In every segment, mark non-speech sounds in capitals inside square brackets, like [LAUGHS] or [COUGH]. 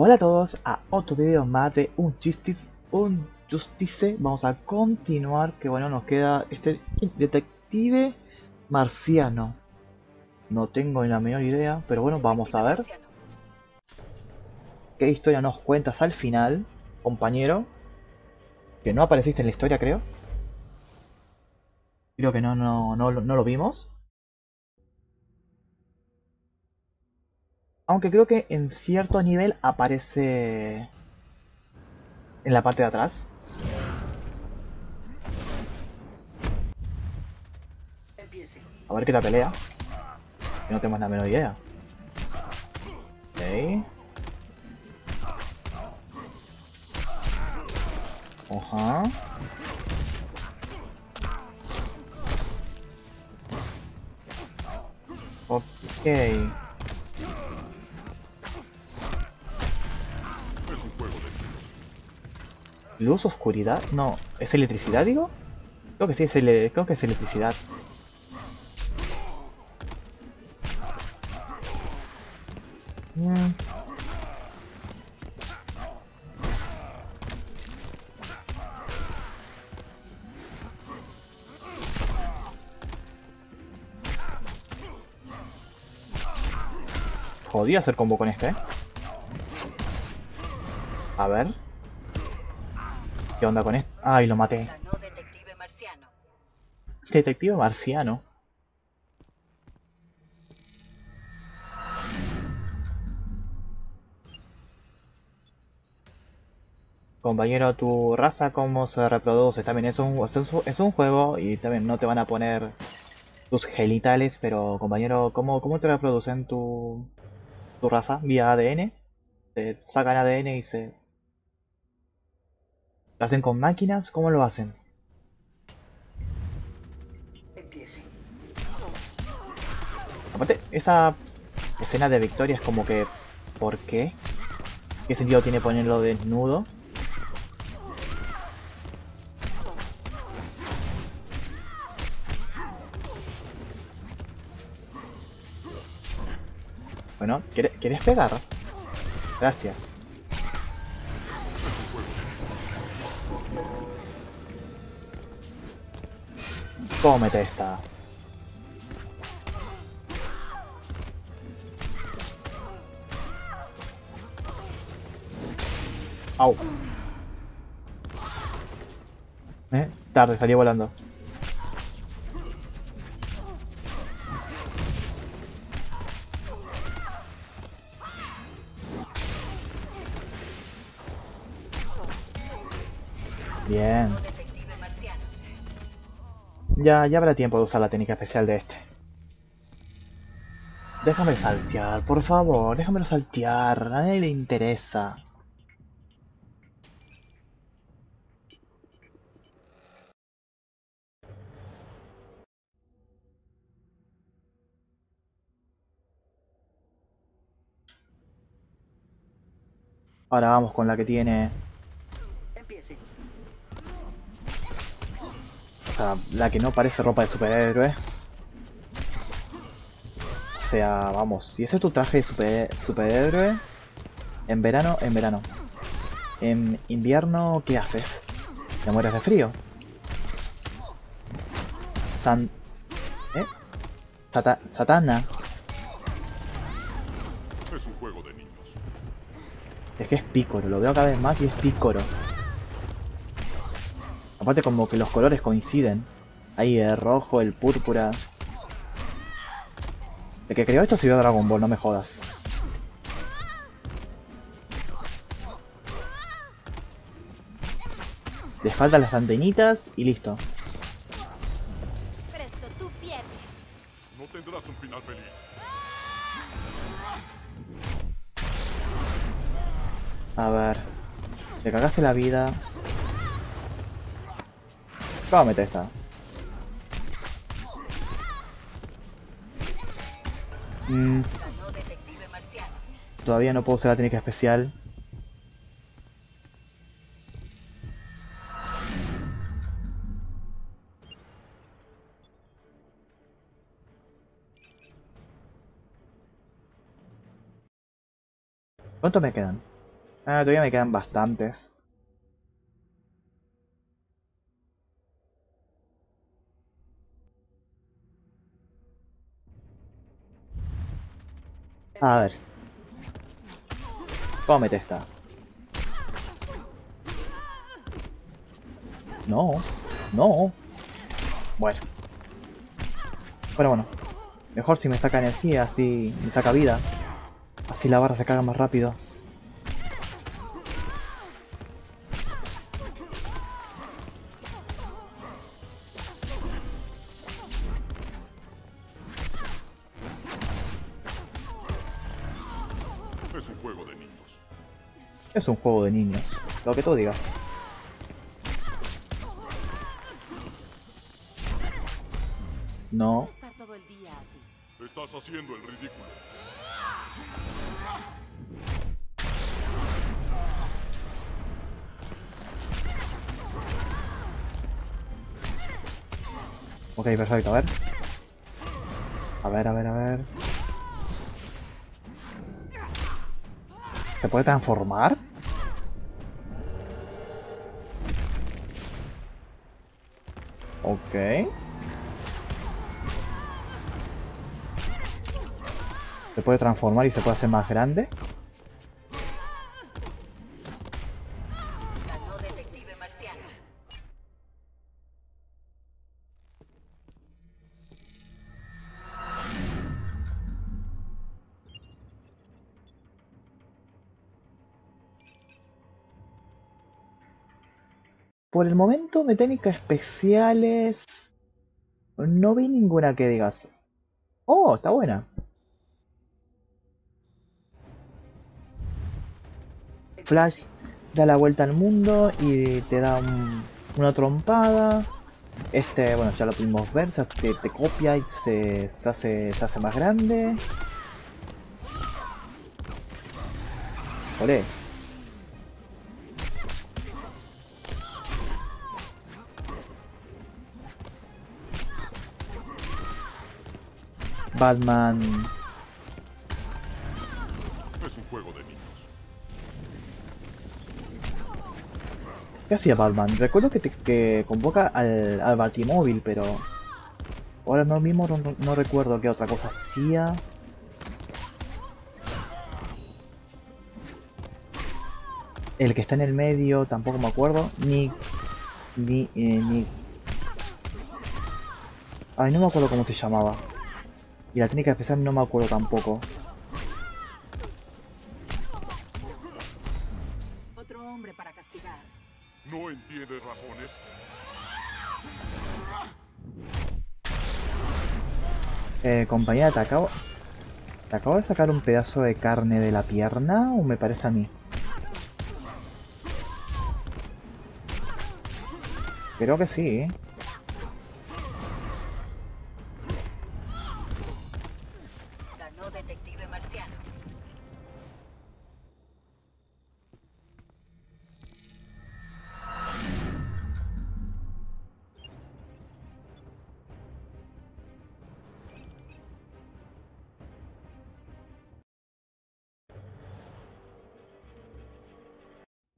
Hola a todos a otro video más de un Justice, un Justice. Vamos a continuar, que bueno, nos queda este detective marciano. No tengo ni la menor idea, pero bueno, vamos a ver qué historia nos cuentas al final, compañero. Que no apareciste en la historia, creo. Creo que no, no, no, no lo vimos. Aunque creo que en cierto nivel aparece en la parte de atrás. A ver qué la pelea. Que no tenemos la menor idea. Ok. Ajá. Ok. ¿Luz, oscuridad? No, ¿es electricidad, digo? Creo que sí, es, creo que es electricidad. Mm. Jodía hacer combo con este, ¿eh? A ver. ¿Qué onda con esto? Ay, lo maté. detective marciano. Detective marciano. Compañero, tu raza cómo se reproduce. También es un, es un juego y también no te van a poner tus genitales, pero compañero, ¿cómo, cómo te reproducen tu, tu raza? ¿Vía ADN? Te sacan ADN y se ¿Lo hacen con máquinas? ¿Cómo lo hacen? Aparte, esa escena de Victoria es como que... ¿Por qué? ¿Qué sentido tiene ponerlo desnudo? Bueno, ¿quieres pegar? Gracias. Cómete esta. Au. Eh, tarde, salí volando. Bien. Ya, ya habrá tiempo de usar la técnica especial de este. Déjame saltear, por favor, déjamelo saltear. A nadie le interesa. Ahora vamos con la que tiene sea, la que no parece ropa de superhéroe. O sea, vamos, si ese es tu traje de super, superhéroe, en verano, en verano. En invierno, ¿qué haces? Te mueres de frío. San... ¿Eh? Satana. Es un juego de niños. Es que es pícoro, lo veo cada vez más y es pícoro. Aparte como que los colores coinciden. Ahí el rojo, el púrpura. El que creó esto se vio Dragon Ball, no me jodas. Le faltan las antenitas y listo. No tendrás un final feliz. A ver. Le cagaste la vida. Vamos a meter esta. Mm. Todavía no puedo usar la técnica especial. ¿Cuánto me quedan? Ah, todavía me quedan bastantes. A ver. Cómete esta. No, no. Bueno. Pero bueno. Mejor si me saca energía, así me saca vida. Así la barra se caga más rápido. Es un juego de niños. Lo que tú digas. No. Estás haciendo el ridículo. Ok, perfecto, a ver. A ver, a ver, a ver. ¿Se puede transformar? Ok. Se puede transformar y se puede hacer más grande. Por el momento, mecánicas especiales. No vi ninguna que digas. Oh, está buena. Flash da la vuelta al mundo y te da un- una trompada. Este, bueno, ya lo pudimos ver, se, te, te copia y se, se hace, más grande. Olé. Batman. Es un juego de niños. ¿Qué hacía Batman? Recuerdo que, te, que convoca al, al Batimóvil, pero... Ahora no mismo no, no- recuerdo qué otra cosa hacía. El que está en el medio tampoco me acuerdo. Ni... Ni... eh, ni... Ay, no me acuerdo cómo se llamaba. Y la técnica especial no me acuerdo tampoco. Otro hombre para castigar. ¿No entiendes razones? Eh, compañera, ¿te acabo... ¿Te acabo de sacar un pedazo de carne de la pierna o me parece a mí? Creo que sí, ¿eh?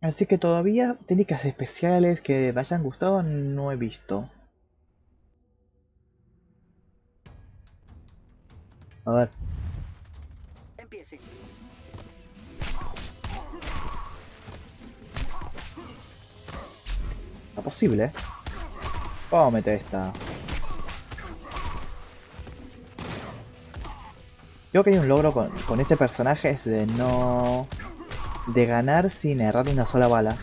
Así que todavía técnicas especiales que me hayan gustado no he visto. A ver, Empiece. ¿está posible? ¿eh? Cómete esta. Creo que hay un logro con, con este personaje es de no... De ganar sin errar una sola bala.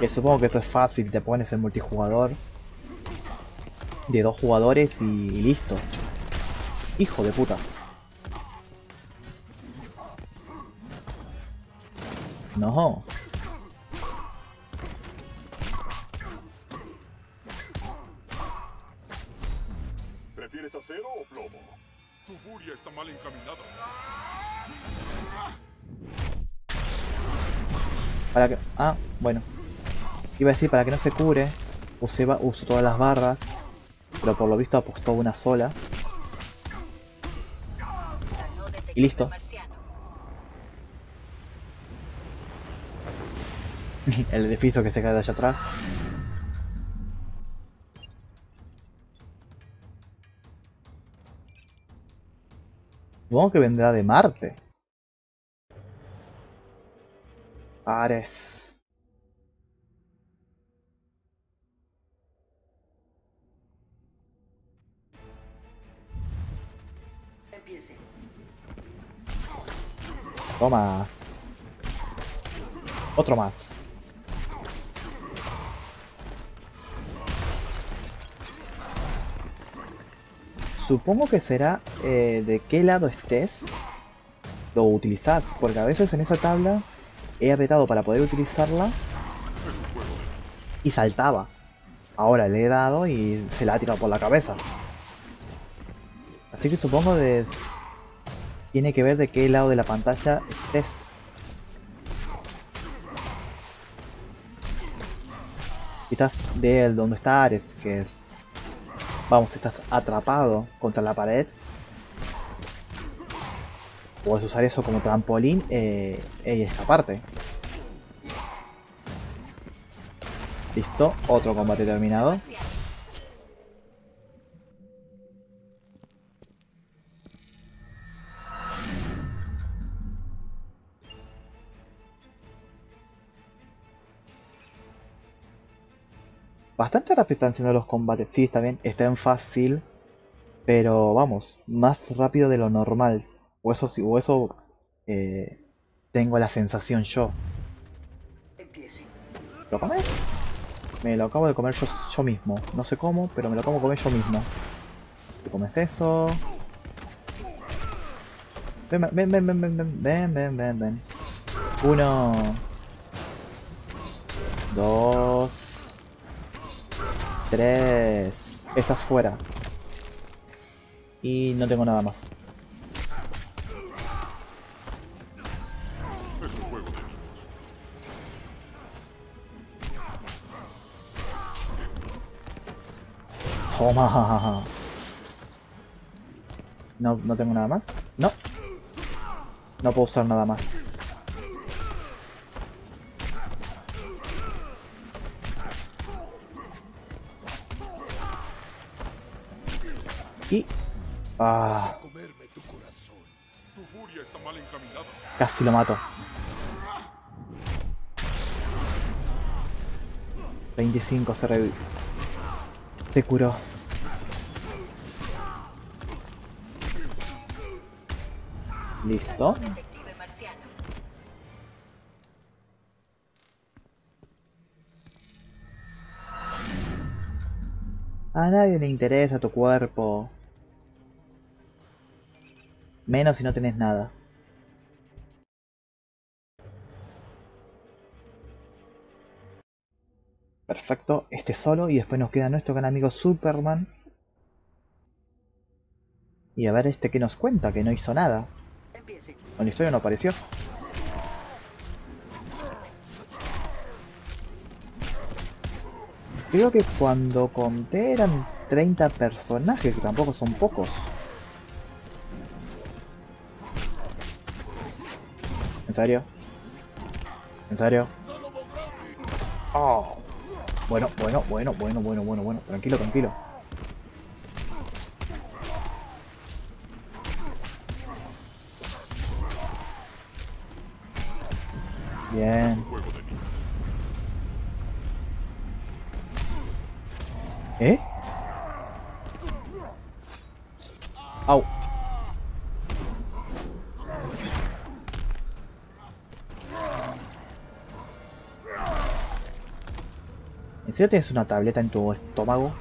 Que supongo que eso es fácil, te pones el multijugador. De dos jugadores y listo. Hijo de puta. No. Bueno. Iba a decir, para que no se cure, usé, uso todas las barras. Pero por lo visto apostó una sola. Y listo. [LAUGHS] El edificio que se cae de allá atrás. Supongo que vendrá de Marte. Ares. Toma. Otro más. Supongo que será eh, de qué lado estés, lo utilizás, porque a veces en esa tabla he apretado para poder utilizarla y saltaba. Ahora le he dado y se la ha tirado por la cabeza. Así que supongo de... Tiene que ver de qué lado de la pantalla estés. Estás de él donde está Ares, que es... Vamos, estás atrapado contra la pared. Puedes usar eso como trampolín eh, y escaparte. Listo, otro combate terminado. Bastante rápido están siendo los combates. Sí, está bien, está en fácil. Pero vamos, más rápido de lo normal. O eso sí, o eso eh, tengo la sensación yo. ¿Lo comes? Me lo acabo de comer yo, yo mismo. No sé cómo, pero me lo como comer yo mismo. ¿Te comes eso? Ven, ven, ven, ven, ven, ven, ven, ven, ven, ven. Uno. Dos. Tres. Estás fuera. Y no tengo nada más. Es un juego de niños. Toma. No, no tengo nada más. No. No puedo usar nada más. Encaminada. casi lo mato. 25 se revivió. Se curó. Listo. A nadie le interesa tu cuerpo. Menos si no tenés nada. Perfecto, este solo y después nos queda nuestro gran amigo Superman. Y a ver este que nos cuenta, que no hizo nada. En la historia no apareció. Creo que cuando conté eran 30 personajes, que tampoco son pocos. ¿En serio? ¿En serio? Oh. Bueno, bueno, bueno, bueno, bueno, bueno, bueno. Tranquilo, tranquilo. Bien. ¿Eh? Au. ¿En serio tienes una tableta en tu estómago?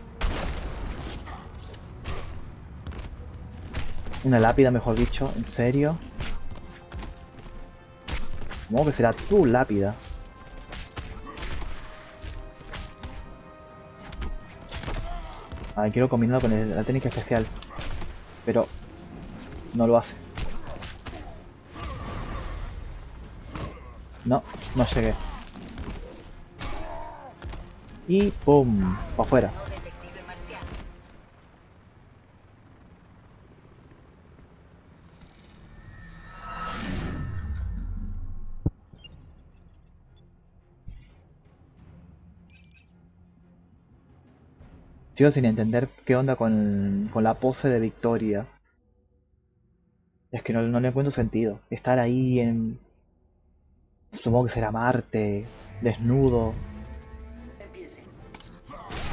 Una lápida, mejor dicho, ¿en serio? Supongo que será tu lápida. Ah, quiero combinarlo con la técnica especial. Pero no lo hace. No, no llegué. Y ¡pum! Para afuera. Sigo sin entender qué onda con, con la pose de Victoria. Es que no, no, le encuentro sentido. Estar ahí en... Supongo que será Marte, desnudo,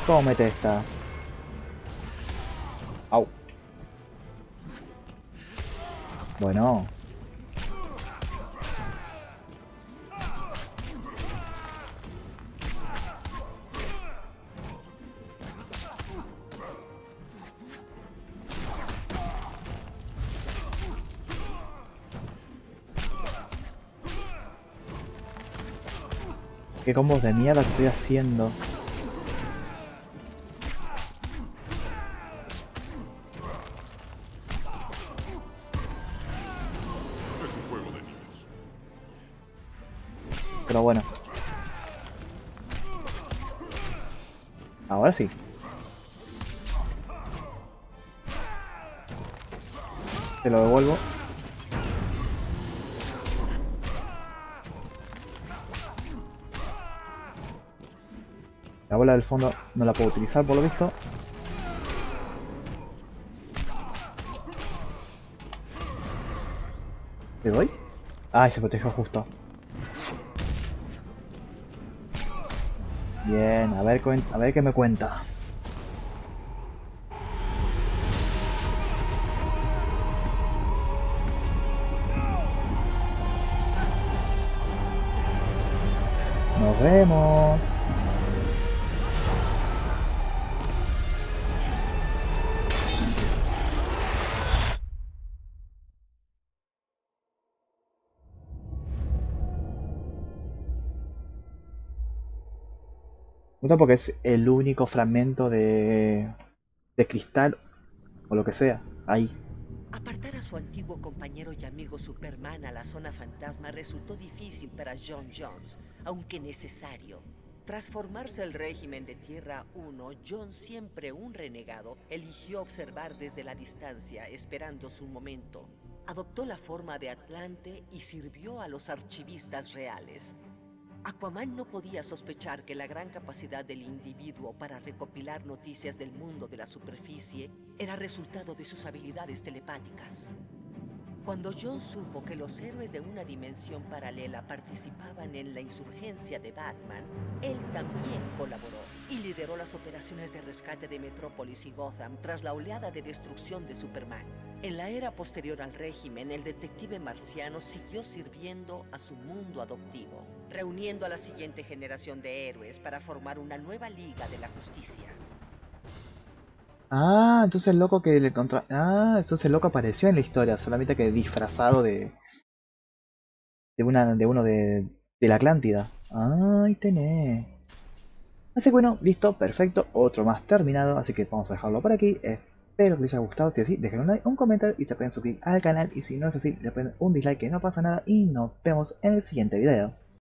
Empiece. ¿Cómo mete esta? Au. Bueno. ¿Qué combos de mierda estoy haciendo? La bola del fondo no la puedo utilizar por lo visto. ¿Le doy? Ay, se protegió justo. Bien, a ver, a ver qué me cuenta. Nos vemos. Porque es el único fragmento de, de cristal o lo que sea. Ahí. Apartar a su antiguo compañero y amigo Superman a la zona fantasma resultó difícil para John Jones, aunque necesario. Tras formarse el régimen de Tierra 1, John, siempre un renegado, eligió observar desde la distancia, esperando su momento. Adoptó la forma de Atlante y sirvió a los archivistas reales. Aquaman no podía sospechar que la gran capacidad del individuo para recopilar noticias del mundo de la superficie era resultado de sus habilidades telepáticas. Cuando John supo que los héroes de una dimensión paralela participaban en la insurgencia de Batman, él también colaboró y lideró las operaciones de rescate de Metrópolis y Gotham tras la oleada de destrucción de Superman. En la era posterior al régimen, el detective marciano siguió sirviendo a su mundo adoptivo, reuniendo a la siguiente generación de héroes para formar una nueva Liga de la Justicia. Ah, entonces el loco que le contra... Ah, entonces el loco apareció en la historia, solamente que disfrazado de... De una, de uno de, de la Atlántida. Ay, tenés. Así que bueno, listo, perfecto, otro más terminado, así que vamos a dejarlo por aquí. Espero que les haya gustado, si es así, dejen un like, un comentario y se pueden suscribir al canal. Y si no es así, le ponen un dislike que no pasa nada y nos vemos en el siguiente video.